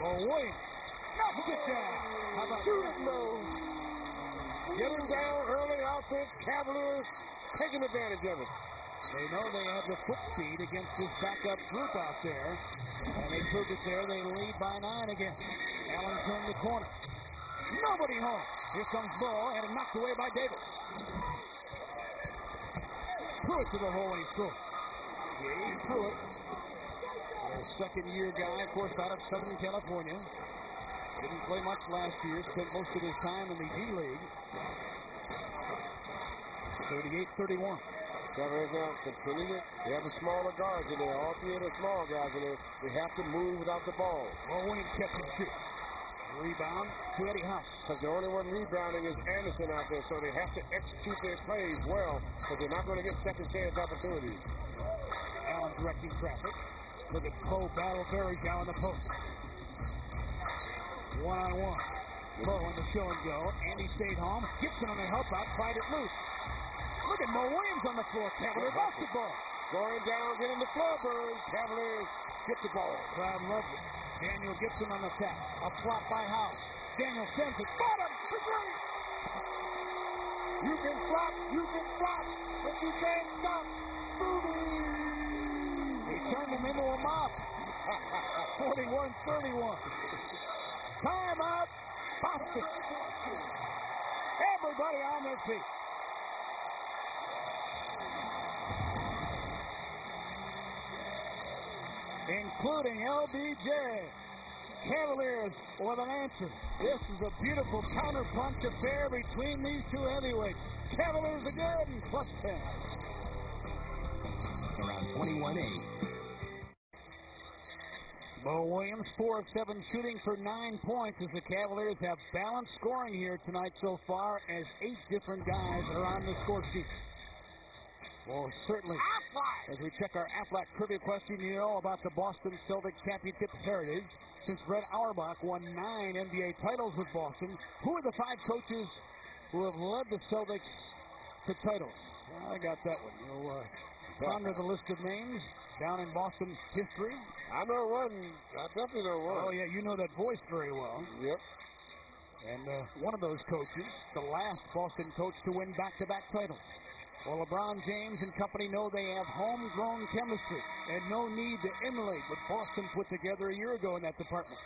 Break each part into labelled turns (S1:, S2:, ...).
S1: Williams. Knocks it down. How about
S2: Shoot it low. Getting down early offense. Cavaliers taking advantage of it.
S1: They know they have the foot speed against this backup group out there. And they proved it there. They lead by nine again. Allen turned the corner. Nobody home. Here comes Mo, and it knocked away by Davis. Pruitt to the hole and he scores. James Pruitt, a second-year guy, of course, out of Southern California. Didn't play much last year. Spent most of his time in the D League. 38-31.
S2: Cavaliers now continue to, they have the smaller guards in there. All three of the small guys in there. They have to move without the ball.
S1: Mo Williams catch and shoot. Rebound to Eddie House.
S2: Because the only one rebounding is Anderson out there, so they have to execute their plays well, because they're not going to get second chance opportunities.
S1: Allen directing traffic. Look at Powe battle Barry's now in the post. One on one. Powe in the show and go. Andy stayed home. Gibson on the help out, pried it loose. Look at Mo Williams on the floor. Cavalier basketball.
S2: Going down, getting the floor burn. Cavaliers get the ball.
S1: Crowd loves it. Daniel Gibson on the tap. A flop by House. Daniel sends it. Bottom to three.
S2: You can flop, you can flop, but you can't stop moving.
S1: He turned him into a mop. 41-31. Time out. Everybody on their feet. including LBJ. Cavaliers with an answer. This is a beautiful counterpunch affair between these two heavyweights. Cavaliers again, plus 10.
S3: Around 21-8.
S1: Mo Williams, 4 of 7 shooting for 9 points as the Cavaliers have balanced scoring here tonight so far as eight different guys are on the score sheet. Well, certainly, as we check our Aflac trivia question, you know about the Boston Celtics championship heritage. Since Red Auerbach won nine NBA titles with Boston, who are the five coaches who have led the Celtics to titles? Well, I got that one. You'll uh, ponder the list of names down in Boston history.
S2: I know one. I definitely know one.
S1: Oh, yeah, you know that voice very well.
S2: Yep.
S1: And uh, one of those coaches, the last Boston coach to win back-to-back titles. Well, LeBron James and company know they have homegrown chemistry and no need to emulate what Boston put together a year ago in that department.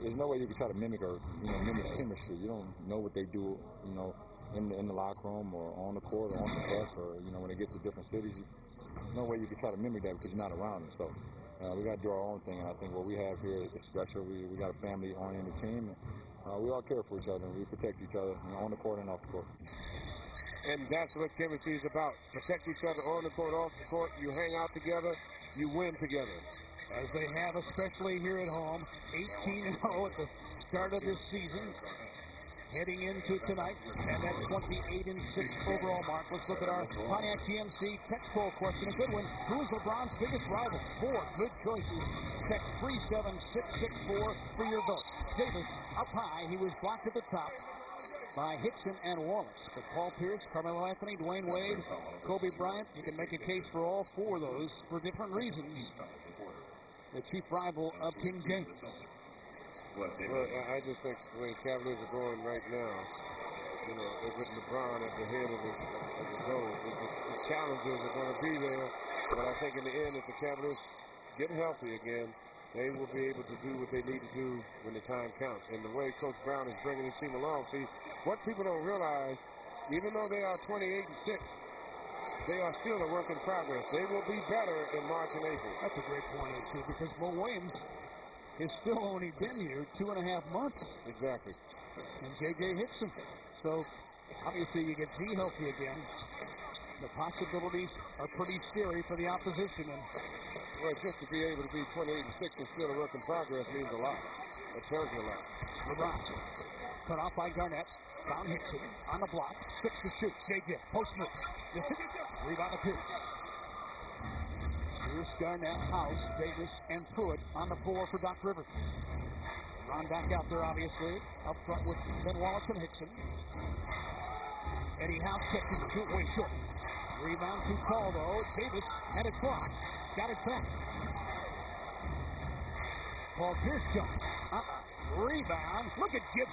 S4: There's no way you can try to mimic or you know mimic chemistry. You don't know what they do, you know, in the, in the locker room or on the court or on the bus or you know when they get to different cities. There's no way you can try to mimic that because you're not around them. So uh, we got to do our own thing, and I think what we have here is special. We we got a family-oriented team. And, uh, we all care for each other and we protect each other you know, on the court and off the court.
S2: And that's what chemistry is about. Protect each other on the court, off the court. You hang out together, you win together.
S1: As they have, especially here at home, 18 0 at the start of this season, heading into tonight, and that 28 and 6 overall mark. Let's look at our Pontiac GMC text poll question. A good one. Who is LeBron's biggest rival? Four good choices. Text 37664 for your vote. Davis up high. He was blocked at the top by Hickson and Wallace. But Paul Pierce, Carmelo Anthony, Dwyane Wade, Kobe Bryant, you can make a case for all four of those for different reasons. The chief rival of King James.
S2: Well, I just think the way Cavaliers are going right now, you know, with LeBron at the head of the, of the goal, the, the challenges are going to be there. But I think in the end, if the Cavaliers get healthy again, they will be able to do what they need to do when the time counts. And the way Coach Brown is bringing his team along, see, what people don't realize, even though they are 28 and 6, they are still a work in progress. They will be better in March and April.
S1: That's a great point, AC, because Mo Williams has still only been here two and a half months.
S2: Exactly.
S1: And J.J. Hickson. So, obviously, you get Z healthy again. The possibilities are pretty scary for the opposition. And
S2: well, just to be able to be 28 and 6 and still a work in progress means a lot. It tells you a lot.
S1: LeBron cut off by Garnett. Down Hickson on the block. Six to shoot. J.J. Post move. Rebound to Pierce. Pierce, Garnett, House, Davis, and Pruitt on the floor for Doc Rivers. Ron back out there, obviously. Up front with Ben Wallace and Hickson. Eddie House catching the shoot way short. Rebound too tall, though. Davis had it blocked. Got it back. Paul Pierce jump. Uh-uh. Rebound. Look at Gibbs